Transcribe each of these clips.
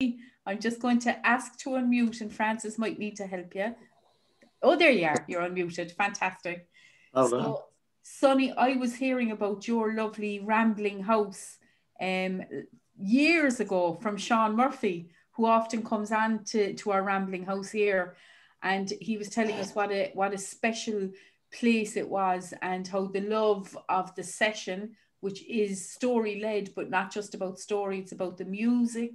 I'm just going to ask to unmute, and Francis might need to help you. Oh, there you are. You're unmuted. Fantastic. Oh, so, Sonny, I was hearing about your lovely rambling house um, years ago from Sean Murphy, who often comes on to, to our rambling house here. And he was telling us what a what a special place it was and how the love of the session, which is story led, but not just about story, it's about the music,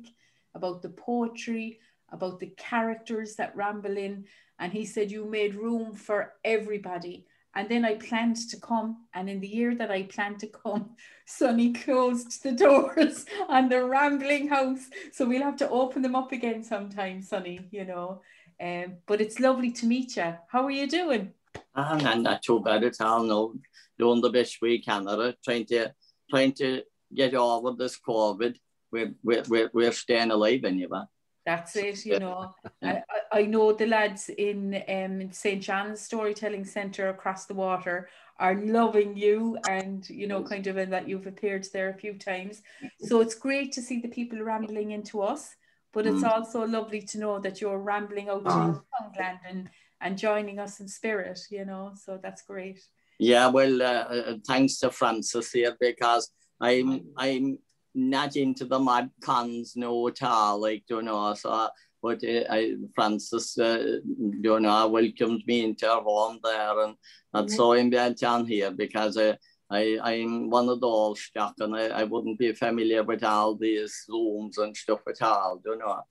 about the poetry, about the characters that ramble in. And he said, You made room for everybody. And then I planned to come. And in the year that I planned to come, Sonny closed the doors on the rambling house. So we'll have to open them up again sometime, Sonny, you know. Um, but it's lovely to meet you. How are you doing? I'm ah, not too bad at all. No, doing the best we can. Trying to trying to get over this COVID. We're, we're, we're staying alive anyway. That's it, you know. I, I know the lads in um, St. John's Storytelling Centre across the water are loving you and, you know, kind of in that you've appeared there a few times. So it's great to see the people rambling into us, but it's mm. also lovely to know that you're rambling out to Tongland and, and joining us in spirit, you know, so that's great. Yeah, well, uh, uh thanks to Francis here because I'm, I'm, not into the mad cons no at all, like, you know, so, but uh, I, Francis, uh, you know, welcomed me into her home there, and that's so I'm down here because uh, I, I'm one of those stuck, and I, I wouldn't be familiar with all these rooms and stuff at all, you know.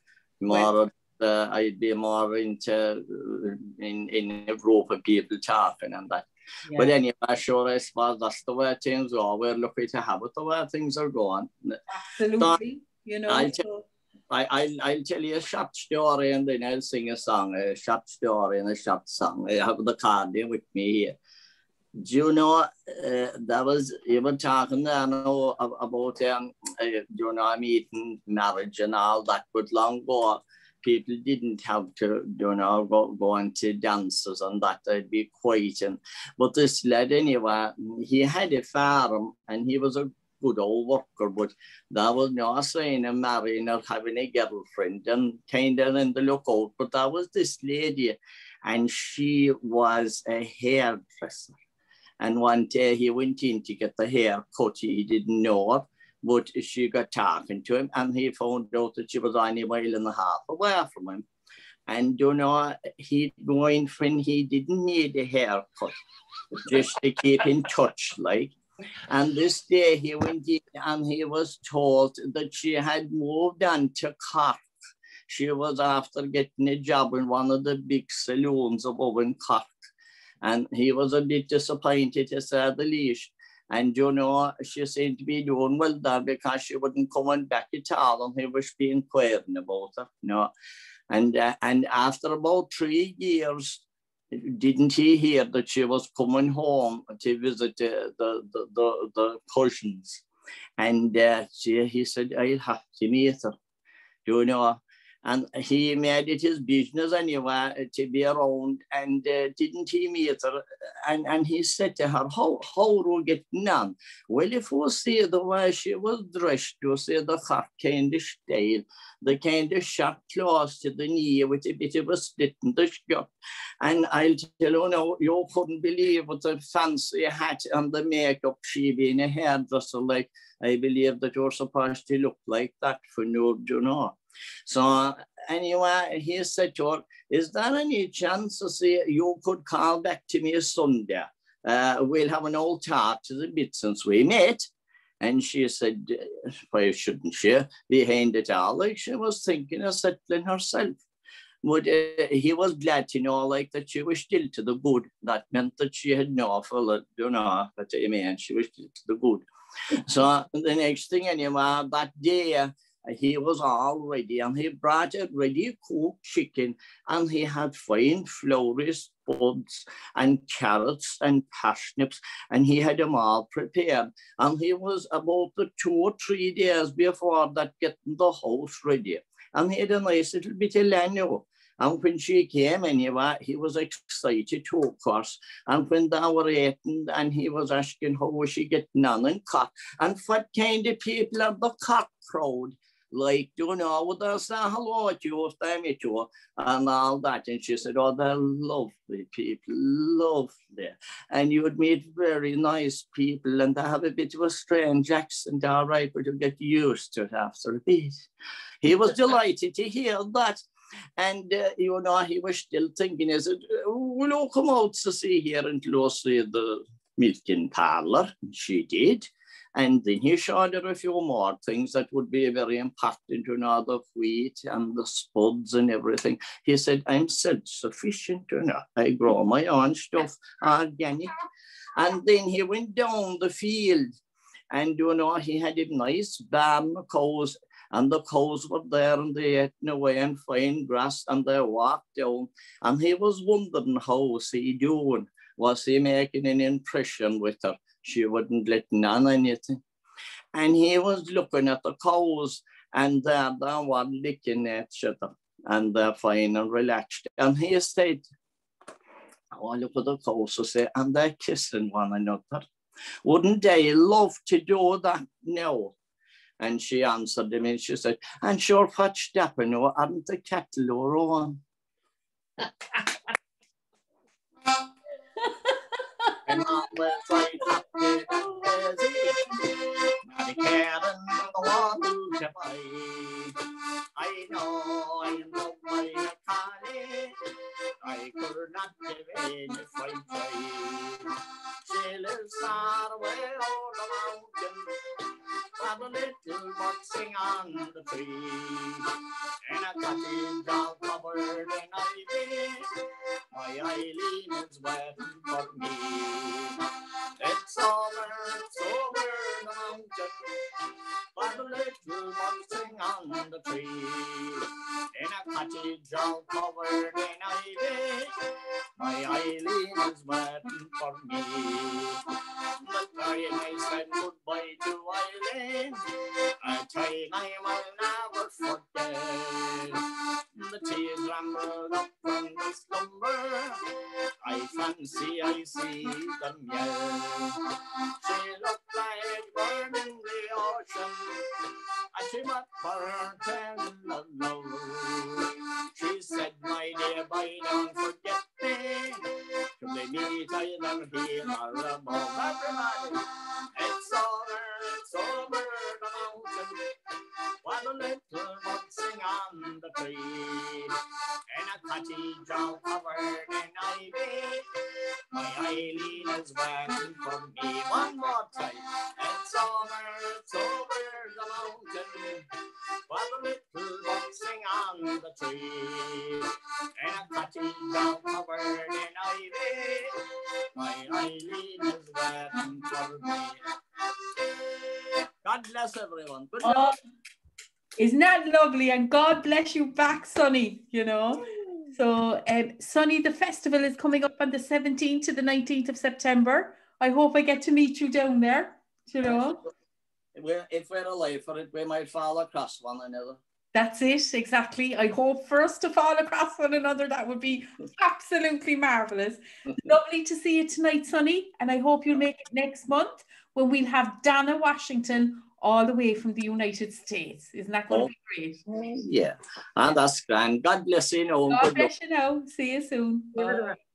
More, uh, I'd be more into uh, in, in a group of people talking and that. Yeah. But anyway, sure, I suppose that's the way things are. We're lucky to have it the way things are going. Absolutely. So, you know, I'll, so... I, I'll, I'll tell you a short story and then I'll sing a song, a short story and a short song. I have the card with me here. Do you know, uh, that was, you were talking there know, about, um, uh, you know, I'm eating marriage and all that, but long ago, people didn't have to, you know, go, go into dances and that, they'd be quiet. And, but this lad anyway, he had a farm and he was a good old worker, but that was not saying a marrying or having a girlfriend and kind of in the lookout. But that was this lady and she was a hairdresser. And one day he went in to get the hair cut, he didn't know it but she got talking to him and he found out that she was only a mile and a half away from him. And you know, he going when he didn't need a haircut, just to keep in touch, like. And this day he went in and he was told that she had moved on to Cork. She was after getting a job in one of the big saloons above in Cork. And he was a bit disappointed, to say the least. And you know, she seemed to be doing well there because she wasn't come coming back at all and he was being querying about her, you know. And, uh, and after about three years, didn't he hear that she was coming home to visit uh, the, the, the, the cousins? And uh, she, he said, I'll have to meet her. You know, and he made it his business anyway to be around and uh, didn't he meet her? And, and he said to her how, how are we getting on well if we see the way she was dressed you see the hat kind of style the kind of short close to the knee with a bit of a slit in the skirt and I'll tell you now you couldn't believe what the fancy hat and the makeup she being a hairdresser like I believe that you're supposed to look like that for no you know so anyway, he said to her, is there any chance to say you could call back to me Sunday? Uh, we'll have an old talk to the bit since we met. And she said, why shouldn't she? Behind it all, like she was thinking of settling herself. But uh, he was glad to know, like, that she was still to the good. That meant that she had no full, you know, but I mean, she was still to the good. So the next thing, anyway, that day, he was all ready and he brought a ready cooked chicken and he had fine flourish buds and carrots and parsnips and he had them all prepared and he was about the two or three days before that getting the house ready and he had a nice little bit of leno and when she came anyway, he was excited too, of course. And when they were eating, and he was asking how was she getting on and cut, and what kind of people are the Cork crowd? Like, you know, would I say hello to you if I meet you and all that? And she said, oh, they're lovely people, lovely. And you would meet very nice people and they have a bit of a strange accent, all right, but you get used to it after a bit. He was delighted to hear that. And, uh, you know, he was still thinking, is it, will you come out to see here and close the milking parlor? And she did. And then he showed her a few more things that would be very important to know the wheat and the spuds and everything. He said, I'm self-sufficient, you know. I grow my own stuff, organic. And then he went down the field and, you know, he had a nice bam cows and the cows were there and they ate away and fine grass and they walked down. And he was wondering how was he doing? Was he making an impression with her? She wouldn't let none anything. And he was looking at the cows and uh, they were licking at each other and they're fine and relaxed. And he said, "I oh, look at the cows and say, and they're kissing one another. Wouldn't they love to do that No. And she answered him and she said, and sure fetch dapper no, aren't the cattle or on. and I went right up to I know I love my Kali. I could not give in if. She lives far away on the mountain. Have a little bud sing on the tree. In a cottage all covered in ivy. My Eileen is waiting for me. It's over, it's over the mountain. Have a little bud sing on the tree. In a cottage all covered in ivy. My Eileen is waiting for me. But I said goodbye to Eileen. A time I will never forget. The tears rambled up the. I fancy I see them yet. She looked like burning the ocean. And she for her of love. She said, my dear boy, don't forget me. Till they meet, I never hear her above. Everybody, it's over, it's over the mountain. While the little buds sing on the tree. In a cottage all is waiting for me. One more time. It's over, it's over the mountain. While the little buds sing on the tree. In a cottage all covered in ivy. My Eileen is waiting for me. God bless everyone. Good Oh, isn't that lovely? And God bless you back, Sonny, you know. So, um, Sonny, the festival is coming up on the 17th to the 19th of September. I hope I get to meet you down there, you know. We're, if we're alive for it, we might fall across one another. That's it, exactly. I hope for us to fall across one another. That would be absolutely marvellous. Lovely to see you tonight, Sonny. And I hope you'll make it next month when we'll have Dana Washington all the way from the United States. Isn't that going Oh. to be great? Yeah, and that's grand. God bless you. know, God good luck. bless you now. See you soon. Give it a Bye. rest. So